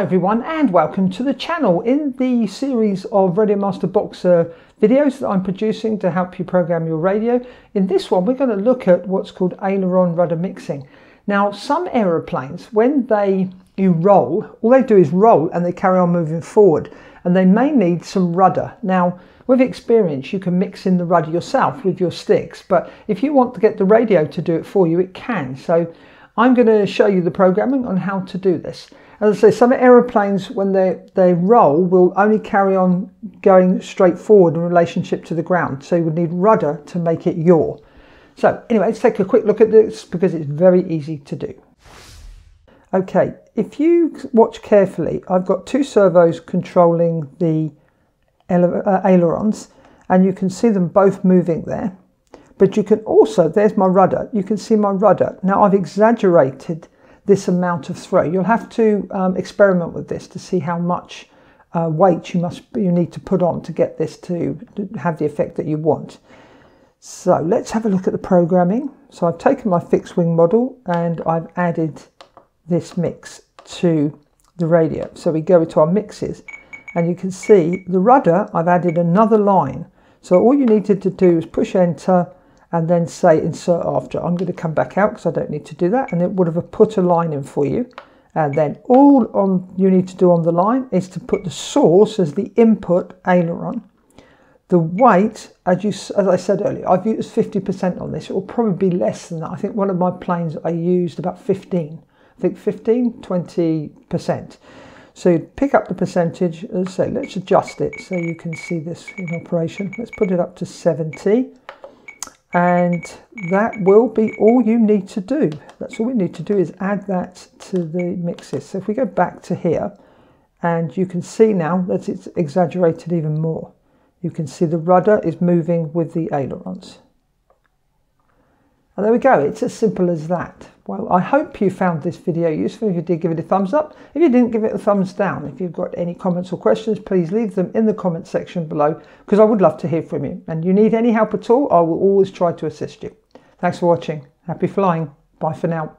Hi everyone and welcome to the channel. In the series of RadioMaster Boxer videos that I'm producing to help you program your radio, in this one we're going to look at what's called aileron rudder mixing. Now some aeroplanes, when they you roll, all they do is roll and they carry on moving forward and they may need some rudder. Now with experience you can mix in the rudder yourself with your sticks but if you want to get the radio to do it for you it can. So I'm going to show you the programming on how to do this. As I say, some aeroplanes, when they, they roll, will only carry on going straight forward in relationship to the ground. So you would need rudder to make it yaw. So anyway, let's take a quick look at this because it's very easy to do. Okay, if you watch carefully, I've got two servos controlling the uh, ailerons and you can see them both moving there. But you can also, there's my rudder, you can see my rudder. Now I've exaggerated this amount of throw. You'll have to um, experiment with this to see how much uh, weight you must you need to put on to get this to, to have the effect that you want. So let's have a look at the programming. So I've taken my fixed wing model and I've added this mix to the radio. So we go to our mixes and you can see the rudder, I've added another line. So all you needed to do is push enter and then say insert after. I'm going to come back out because I don't need to do that and it would have put a line in for you. And then all on you need to do on the line is to put the source as the input aileron. The weight, as, you, as I said earlier, I've used 50% on this. It will probably be less than that. I think one of my planes I used about 15. I think 15, 20%. So pick up the percentage, as say, let's adjust it so you can see this in operation. Let's put it up to 70 and that will be all you need to do. That's all we need to do is add that to the mixes. So if we go back to here, and you can see now that it's exaggerated even more. You can see the rudder is moving with the ailerons. And there we go, it's as simple as that. Well, I hope you found this video useful. If you did, give it a thumbs up. If you didn't, give it a thumbs down. If you've got any comments or questions, please leave them in the comment section below because I would love to hear from you. And you need any help at all, I will always try to assist you. Thanks for watching. Happy flying. Bye for now.